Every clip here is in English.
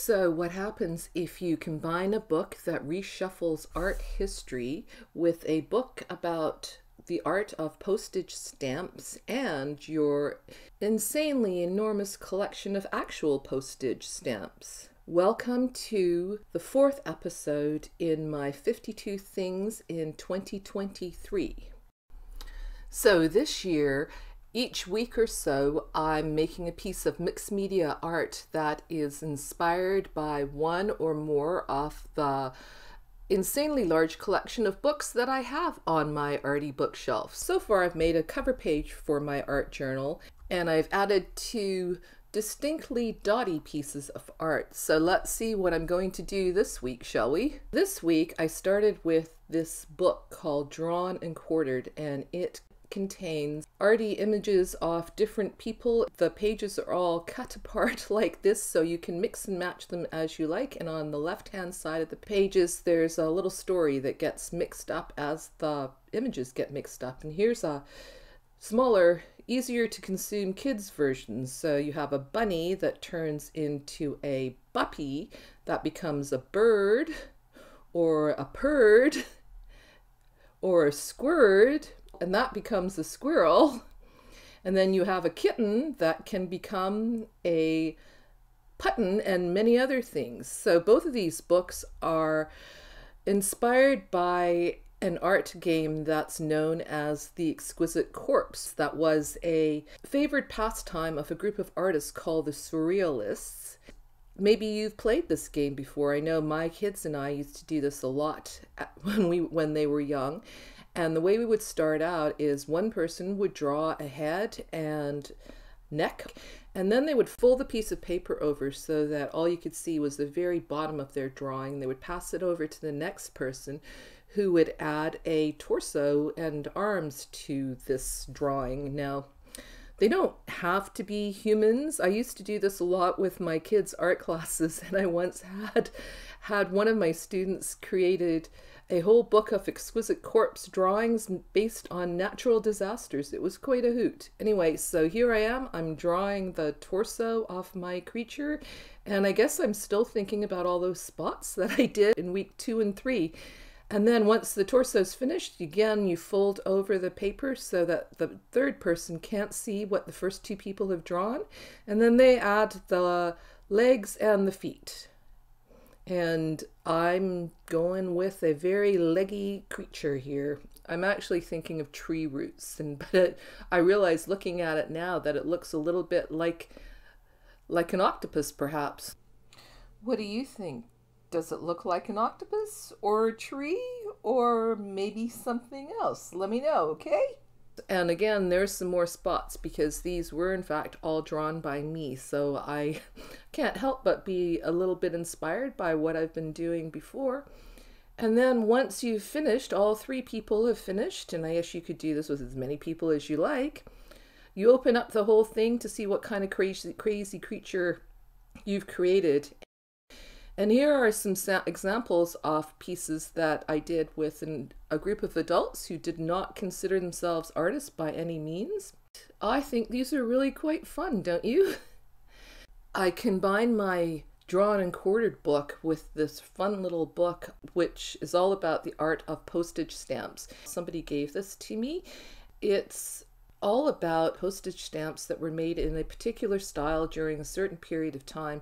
So, what happens if you combine a book that reshuffles art history with a book about the art of postage stamps and your insanely enormous collection of actual postage stamps? Welcome to the fourth episode in my 52 Things in 2023. So, this year, each week or so, I'm making a piece of mixed media art that is inspired by one or more of the insanely large collection of books that I have on my arty bookshelf. So far, I've made a cover page for my art journal and I've added two distinctly dotty pieces of art. So let's see what I'm going to do this week, shall we? This week I started with this book called Drawn and Quartered and it contains arty images of different people. The pages are all cut apart like this so you can mix and match them as you like. And on the left hand side of the pages, there's a little story that gets mixed up as the images get mixed up. And here's a smaller, easier to consume kids version. So you have a bunny that turns into a buppy that becomes a bird or a purd or a squirred and that becomes a squirrel. And then you have a kitten that can become a putton and many other things. So both of these books are inspired by an art game that's known as The Exquisite Corpse, that was a favored pastime of a group of artists called the Surrealists. Maybe you've played this game before. I know my kids and I used to do this a lot when we when they were young. And the way we would start out is one person would draw a head and neck, and then they would fold the piece of paper over so that all you could see was the very bottom of their drawing. They would pass it over to the next person who would add a torso and arms to this drawing. Now, they don't have to be humans. I used to do this a lot with my kids' art classes, and I once had had one of my students created a whole book of exquisite corpse drawings based on natural disasters. It was quite a hoot. Anyway, so here I am. I'm drawing the torso of my creature, and I guess I'm still thinking about all those spots that I did in week two and three. And then once the torso's finished, again, you fold over the paper so that the third person can't see what the first two people have drawn. And then they add the legs and the feet and I'm going with a very leggy creature here. I'm actually thinking of tree roots, and but I realize looking at it now that it looks a little bit like like an octopus, perhaps. What do you think? Does it look like an octopus or a tree or maybe something else? Let me know, okay? And again, there's some more spots because these were in fact all drawn by me. So I can't help but be a little bit inspired by what I've been doing before. And then once you've finished, all three people have finished, and I guess you could do this with as many people as you like. You open up the whole thing to see what kind of crazy, crazy creature you've created. And here are some examples of pieces that I did with an, a group of adults who did not consider themselves artists by any means. I think these are really quite fun, don't you? I combine my drawn and quartered book with this fun little book, which is all about the art of postage stamps. Somebody gave this to me. It's all about postage stamps that were made in a particular style during a certain period of time.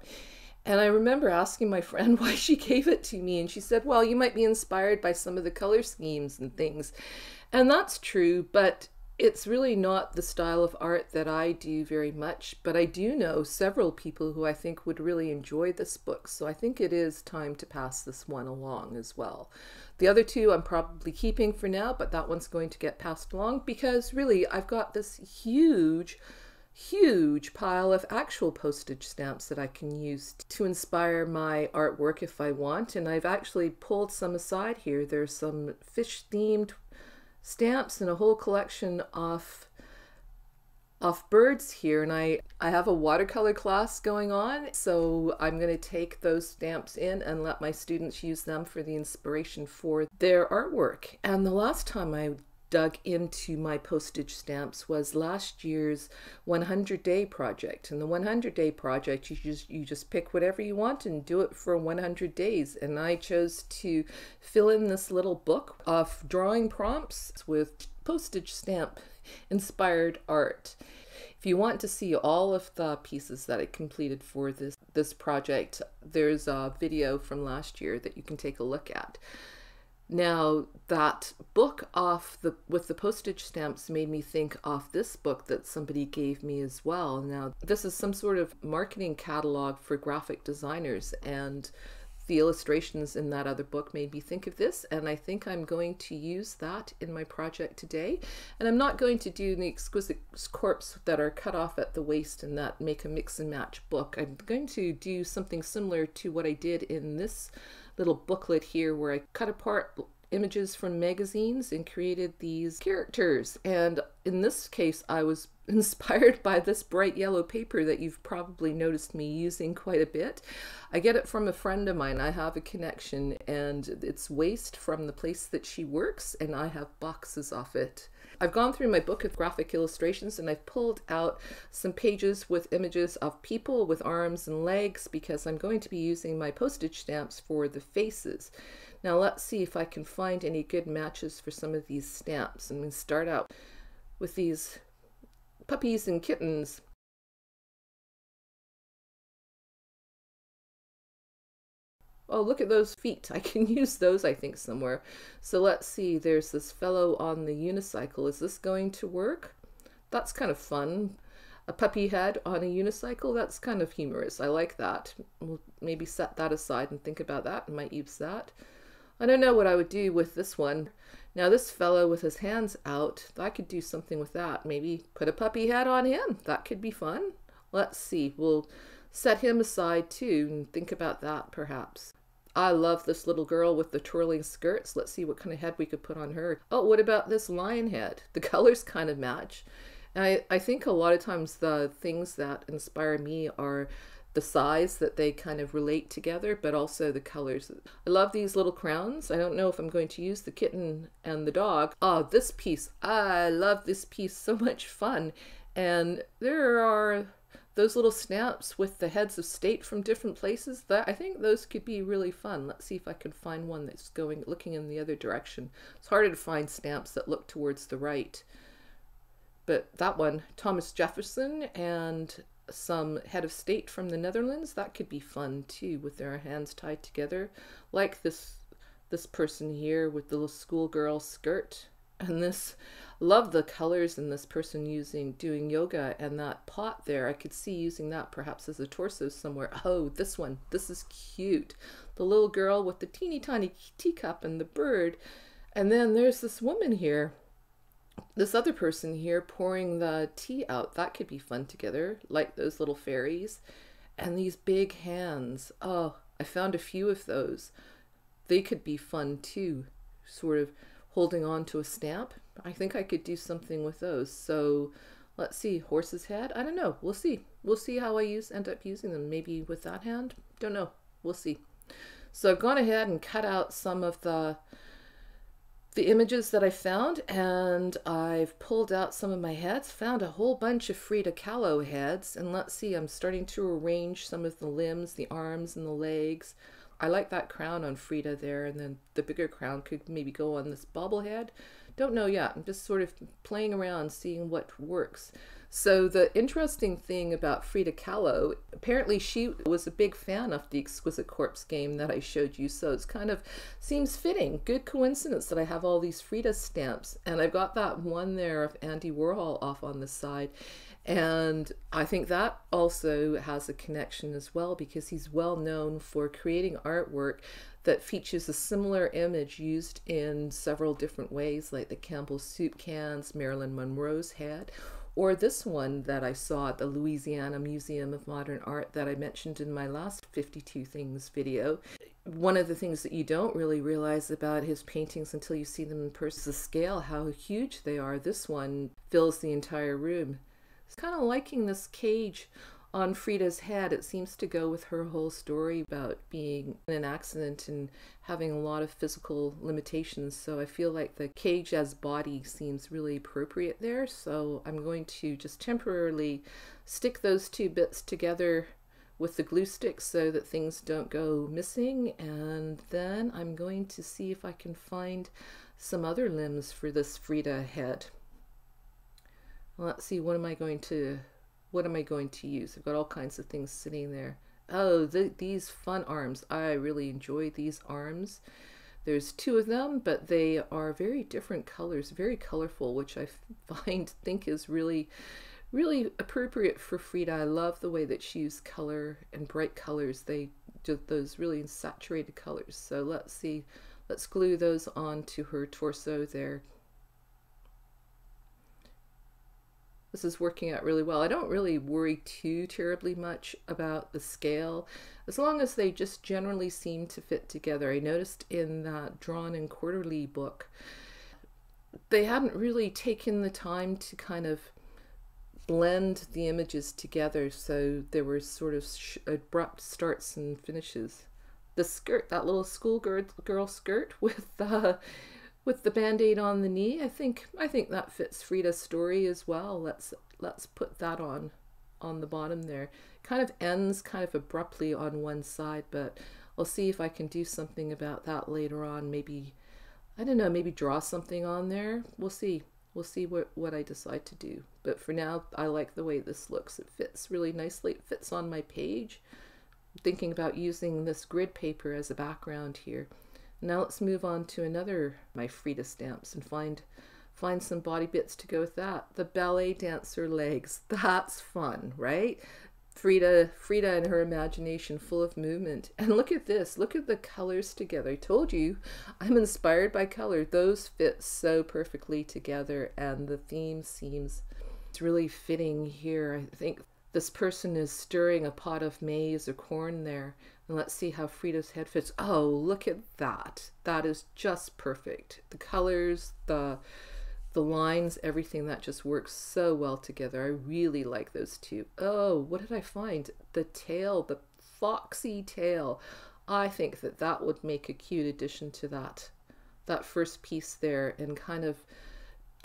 And I remember asking my friend why she gave it to me, and she said, Well, you might be inspired by some of the color schemes and things. And that's true, but it's really not the style of art that I do very much. But I do know several people who I think would really enjoy this book, so I think it is time to pass this one along as well. The other two I'm probably keeping for now, but that one's going to get passed along because really I've got this huge huge pile of actual postage stamps that I can use to inspire my artwork if I want. And I've actually pulled some aside here. There's some fish themed stamps and a whole collection of of birds here and I I have a watercolor class going on so I'm going to take those stamps in and let my students use them for the inspiration for their artwork and the last time I dug into my postage stamps was last year's 100 day project. And the 100 day project, you just you just pick whatever you want and do it for 100 days. And I chose to fill in this little book of drawing prompts with postage stamp inspired art. If you want to see all of the pieces that I completed for this this project, there's a video from last year that you can take a look at. Now that book off the with the postage stamps made me think of this book that somebody gave me as well. Now this is some sort of marketing catalog for graphic designers and the illustrations in that other book made me think of this and I think I'm going to use that in my project today and I'm not going to do the exquisite corpse that are cut off at the waist and that make a mix and match book. I'm going to do something similar to what I did in this little booklet here where I cut apart images from magazines and created these characters. And in this case, I was inspired by this bright yellow paper that you've probably noticed me using quite a bit. I get it from a friend of mine. I have a connection and it's waste from the place that she works and I have boxes of it. I've gone through my book of graphic illustrations and I've pulled out some pages with images of people with arms and legs because I'm going to be using my postage stamps for the faces. Now let's see if I can find any good matches for some of these stamps. I'm going to start out with these puppies and kittens. Oh, look at those feet. I can use those, I think, somewhere. So let's see. There's this fellow on the unicycle. Is this going to work? That's kind of fun. A puppy head on a unicycle? That's kind of humorous. I like that. We'll maybe set that aside and think about that. I might use that. I don't know what I would do with this one. Now this fellow with his hands out, I could do something with that. Maybe put a puppy head on him. That could be fun. Let's see. We'll set him aside too and think about that perhaps. I love this little girl with the twirling skirts. Let's see what kind of head we could put on her. Oh, what about this lion head? The colors kind of match. I, I think a lot of times the things that inspire me are the size that they kind of relate together, but also the colors. I love these little crowns. I don't know if I'm going to use the kitten and the dog. Oh, this piece. I love this piece. So much fun. And there are those little stamps with the heads of state from different places that I think those could be really fun. Let's see if I can find one that's going looking in the other direction. It's harder to find stamps that look towards the right. But that one, Thomas Jefferson and some head of state from the Netherlands, that could be fun too with their hands tied together. Like this this person here with the little schoolgirl skirt and this. Love the colors in this person using doing yoga and that pot there. I could see using that perhaps as a torso somewhere. Oh this one. This is cute. The little girl with the teeny tiny teacup and the bird. And then there's this woman here this other person here pouring the tea out that could be fun together like those little fairies and these big hands oh i found a few of those they could be fun too sort of holding on to a stamp. I think I could do something with those. So let's see, horse's head. I don't know. We'll see. We'll see how I use end up using them. Maybe with that hand. Don't know. We'll see. So I've gone ahead and cut out some of the the images that I found and I've pulled out some of my heads, found a whole bunch of Frida Kahlo heads and let's see, I'm starting to arrange some of the limbs, the arms and the legs. I like that crown on Frida there, and then the bigger crown could maybe go on this bobblehead. Don't know yet. I'm just sort of playing around, seeing what works. So the interesting thing about Frida Kahlo, apparently she was a big fan of the Exquisite Corpse game that I showed you. So it's kind of seems fitting. Good coincidence that I have all these Frida stamps. And I've got that one there of Andy Warhol off on the side. And I think that also has a connection as well because he's well known for creating artwork that features a similar image used in several different ways, like the Campbell soup cans Marilyn Monroe's had, or this one that I saw at the Louisiana Museum of Modern Art that I mentioned in my last 52 Things video. One of the things that you don't really realize about his paintings until you see them in person is the scale, how huge they are. This one fills the entire room kind of liking this cage on Frida's head, it seems to go with her whole story about being in an accident and having a lot of physical limitations. So I feel like the cage as body seems really appropriate there. So I'm going to just temporarily stick those two bits together with the glue stick so that things don't go missing. And then I'm going to see if I can find some other limbs for this Frida head. Let's see, what am I going to, what am I going to use? I've got all kinds of things sitting there. Oh, the, these fun arms. I really enjoy these arms. There's two of them, but they are very different colors, very colorful, which I find think is really, really appropriate for Frida. I love the way that she used color and bright colors. They do those really saturated colors. So let's see, let's glue those onto her torso there. This is working out really well. I don't really worry too terribly much about the scale, as long as they just generally seem to fit together. I noticed in that Drawn and Quartered book, they hadn't really taken the time to kind of blend the images together, so there were sort of abrupt starts and finishes. The skirt, that little schoolgirl girl skirt with the with the band-aid on the knee i think i think that fits frida's story as well. Let's let's put that on on the bottom there. Kind of ends kind of abruptly on one side but i'll see if i can do something about that later on. Maybe i don't know maybe draw something on there. We'll see. We'll see what what i decide to do. But for now i like the way this looks. It fits really nicely. It fits on my page. I'm thinking about using this grid paper as a background here now let's move on to another my Frida stamps and find find some body bits to go with that. The ballet dancer legs. That's fun, right? Frida Frida and her imagination full of movement. And look at this. Look at the colors together. I told you I'm inspired by color. Those fit so perfectly together and the theme seems it's really fitting here. I think this person is stirring a pot of maize or corn there. And let's see how Frida's head fits. Oh, look at that. That is just perfect. The colors, the the lines, everything that just works so well together. I really like those two. Oh, what did I find? The tail, the foxy tail. I think that that would make a cute addition to that that first piece there and kind of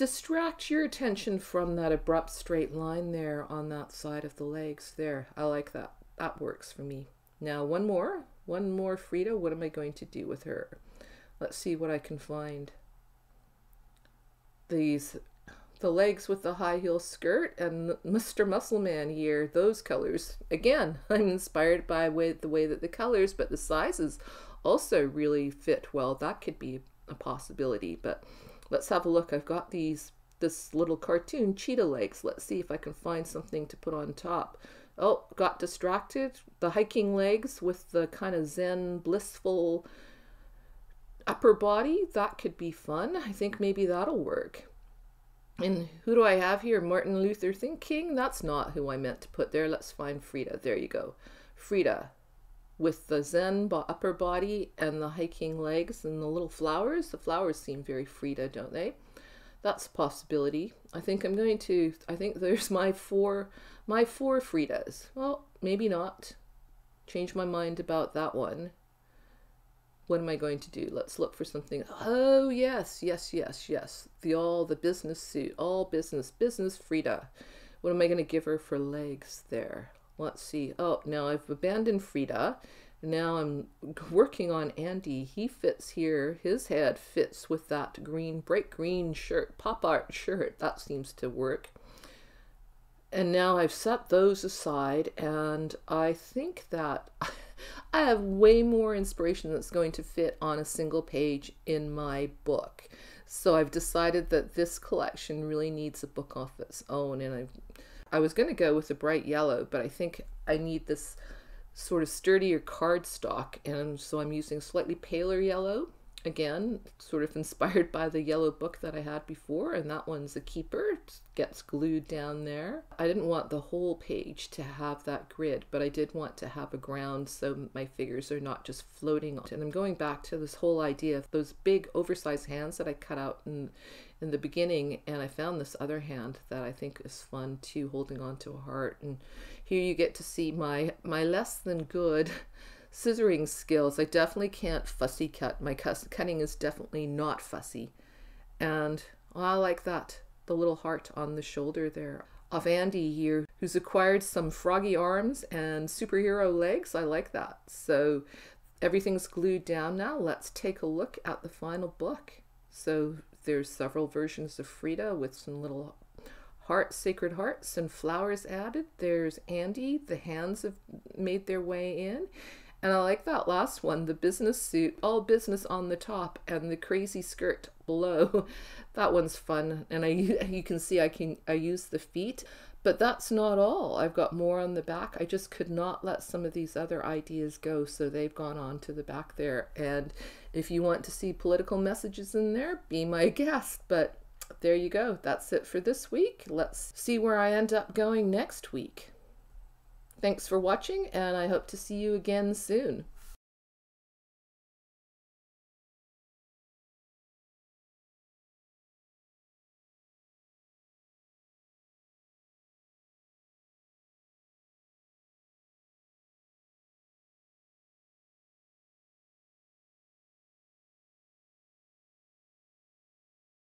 distract your attention from that abrupt straight line there on that side of the legs there. I like that. That works for me. Now one more, one more Frida. What am I going to do with her? Let's see what I can find. These, the legs with the high heel skirt and Mr. Muscle Man here, those colors. Again, I'm inspired by way, the way that the colors, but the sizes also really fit well. That could be a possibility, but let's have a look. I've got these this little cartoon cheetah legs. Let's see if I can find something to put on top. Oh, got distracted. The hiking legs with the kind of zen, blissful upper body. That could be fun. I think maybe that'll work. And who do I have here? Martin Luther King? That's not who I meant to put there. Let's find Frida. There you go. Frida with the zen upper body and the hiking legs and the little flowers. The flowers seem very Frida, don't they? That's a possibility. I think I'm going to, I think there's my four, my four Fridas. Well, maybe not. Change my mind about that one. What am I going to do? Let's look for something. Oh, yes, yes, yes, yes. The all, the business suit, all business, business Frida. What am I going to give her for legs there? Let's see. Oh, now I've abandoned Frida. Now I'm working on Andy. He fits here. His head fits with that green, bright green shirt, pop art shirt. That seems to work. And now I've set those aside, and I think that I have way more inspiration that's going to fit on a single page in my book. So I've decided that this collection really needs a book of its own, and I, I was going to go with a bright yellow, but I think I need this sort of sturdier cardstock and so I'm using slightly paler yellow again sort of inspired by the yellow book that I had before and that one's a keeper. It gets glued down there. I didn't want the whole page to have that grid but I did want to have a ground so my figures are not just floating and I'm going back to this whole idea of those big oversized hands that I cut out in in the beginning and I found this other hand that I think is fun too holding on to a heart. And here you get to see my my less than good scissoring skills. I definitely can't fussy cut. My cutting is definitely not fussy. And I like that, the little heart on the shoulder there. Of Andy here, who's acquired some froggy arms and superhero legs. I like that. So everything's glued down now. Let's take a look at the final book. So there's several versions of Frida with some little heart, sacred hearts and flowers added. There's Andy. The hands have made their way in. And I like that last one, the business suit, all business on the top and the crazy skirt below. that one's fun. And I you can see I can I use the feet, but that's not all. I've got more on the back. I just could not let some of these other ideas go, so they've gone on to the back there. And if you want to see political messages in there, be my guest. But there you go. That's it for this week. Let's see where I end up going next week. Thanks for watching, and I hope to see you again soon.